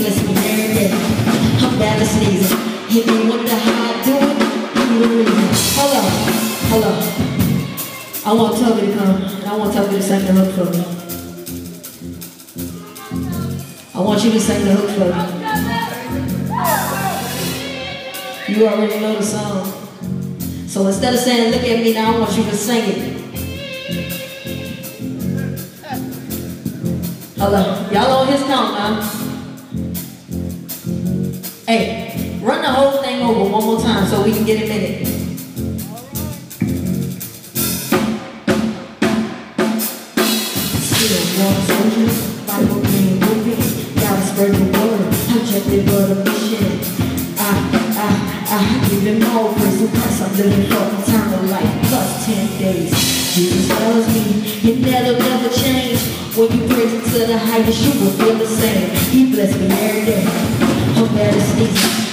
bless me. I'm bad at sneezing. You wonder how I do it, give me the. Hold hold. I want Toby to come, and I want Toby to sing the hook for me. I want you to sing the hook for me. You already know the song. So instead of saying, look at me now, I want you to sing it. Hello. Y'all on his count now. The whole thing over one more time so we can get a minute. Still one soldier, Bible green moving, gotta spread the word, objective but a. I, I, I give him all praise to Christ, I'm living for eternal life, plus 10 days. Jesus tells me, you never, never change. When you praise to the highest, you will feel the same. He bless me every day. I'm bad as sneezing.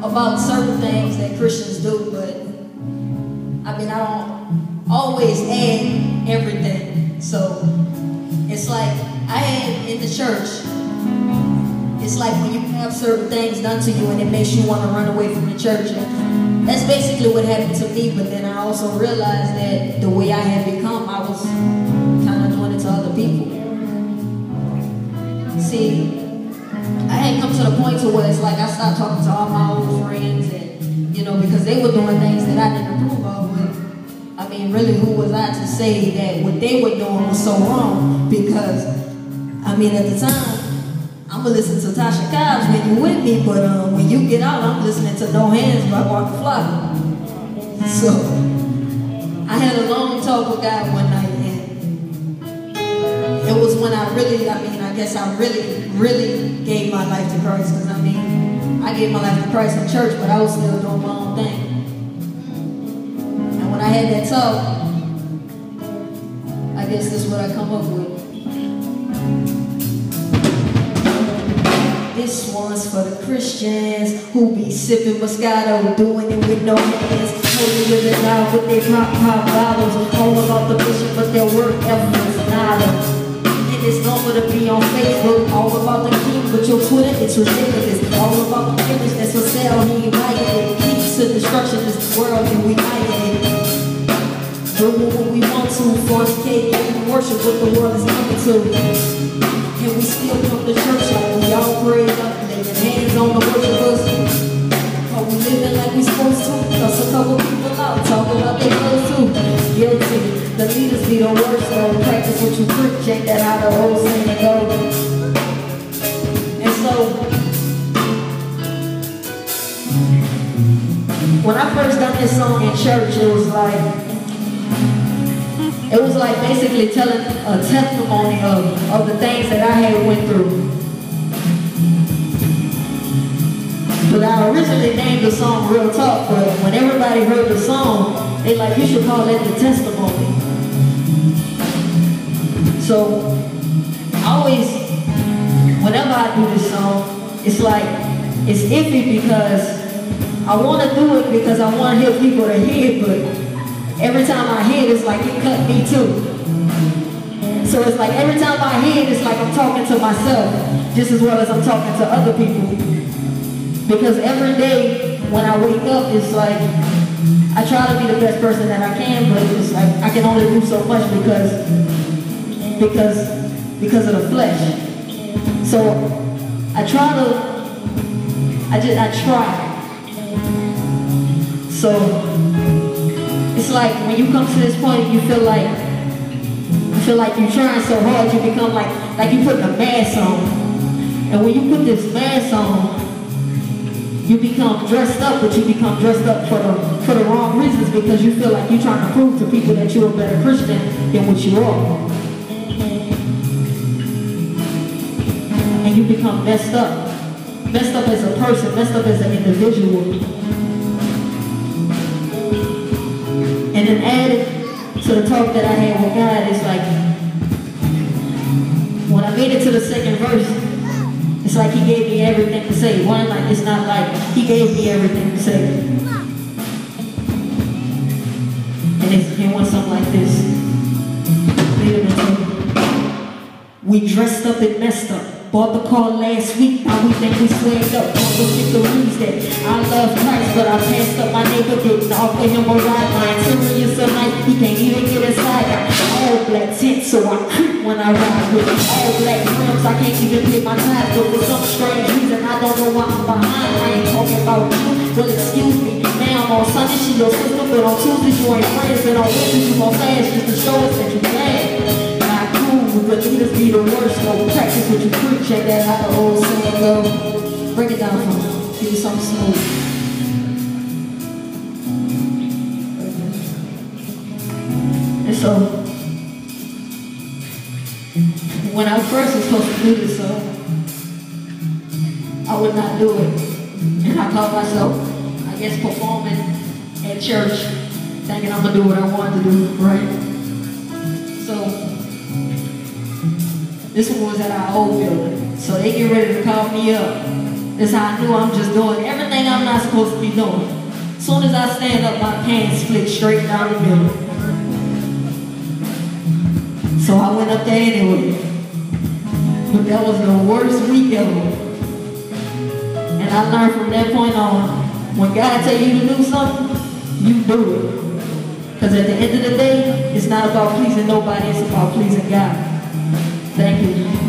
about certain things that Christians do, but I mean, I don't always add everything. So it's like I had in the church. It's like when you have certain things done to you and it makes you want to run away from the church. And that's basically what happened to me. But then I also realized that the way I had become, I was kind of doing it to other people. See, I had come to the point to where it's like I stopped talking to all my old friends, and you know, because they were doing things that I didn't approve of. I mean, really, who was I to say that what they were doing was so wrong? Because I mean, at the time, I'm gonna listen to Tasha Cobbs when you're with me, but um, when you get out, I'm listening to No Hands by Waka Flocka. So I had a long talk with God one night, and it was when I really, I mean, I guess I really, really gave my life to Christ. Because I mean, I gave my life to Christ in church, but I was still doing my own thing. And when I had that talk, I guess that's what I come up with. This one's for the Christians who be sipping Moscato, doing it with no hands, with it out with their pop pop bottles, all about the mission, but their work ethic is. Normal to be on Facebook, all about the king, but your Twitter, it's ridiculous. All about the image that's for sale, he invited it. Keeps to destruction, this world, and we fighting it. Doing what we want to, fornicate, and worship what the world is coming to. And we still come to church like we all pray up, laying hands on the worshipers. Are we living like we supposed to? Cause a couple people out talking about their clothes. The leaders be the worst though. Practice what you preach, ain't that how the whole go? And so, when I first done this song in church, it was like, it was like basically telling a testimony of, of the things that I had went through. But I originally named the song Real Talk, but when everybody heard the song, they like, you should call that the testimony. So, always, whenever I do this song, it's like, it's iffy because I want to do it because I want to hear people to hear it, but every time I hear it, it's like it cut me too. So it's like every time I hear it, it's like I'm talking to myself just as well as I'm talking to other people. Because every day when I wake up, it's like I try to be the best person that I can, but it's like I can only do so much because because because of the flesh. So I try to I just I try. So it's like when you come to this point, you feel like you feel like you're trying so hard, you become like like you putting a mask on. And when you put this mask on, You become dressed up, but you become dressed up for the for the wrong reasons because you feel like you're trying to prove to people that you're a better Christian than what you are. You become messed up. Messed up as a person, messed up as an individual. And then added to the talk that I had with God is like, when I made it to the second verse, it's like he gave me everything to say. One, like it's not like he gave me everything to say. And it's, it went something like this. We dressed up and messed up. Bought the car last week, now we think we swagged up. All the chicories that I love Christ, but I passed up my neighbor didn't offer him a ride. My interior so nice, he can't even get inside. All black tint, so I creep when I ride with. All black rims, I can't even pay my tires, but for some strange reason, I don't know why I'm behind. I ain't talking about you, well excuse me. Now I'm on Sunday, she your sister, but on Tuesday you ain't friends, and on Wednesday you gon' fast just to show us that you but leaders be the worst. No practice what you preach. Check that how the old saying go. Break it down for me. Give me something smooth. And so, um, when I first was supposed to do this, so I would not do it. And I caught myself, I guess, performing at church, thinking I'm gonna do what I wanted to do, right? This one was at our old building. So they get ready to call me up. That's how I knew I'm just doing everything I'm not supposed to be doing. As soon as I stand up, my pants split straight down the middle. So I went up there anyway. But that was the worst week ever. And I learned from that point on, when God tell you to do something, you do it. Because at the end of the day, it's not about pleasing nobody, it's about pleasing God. Thank you.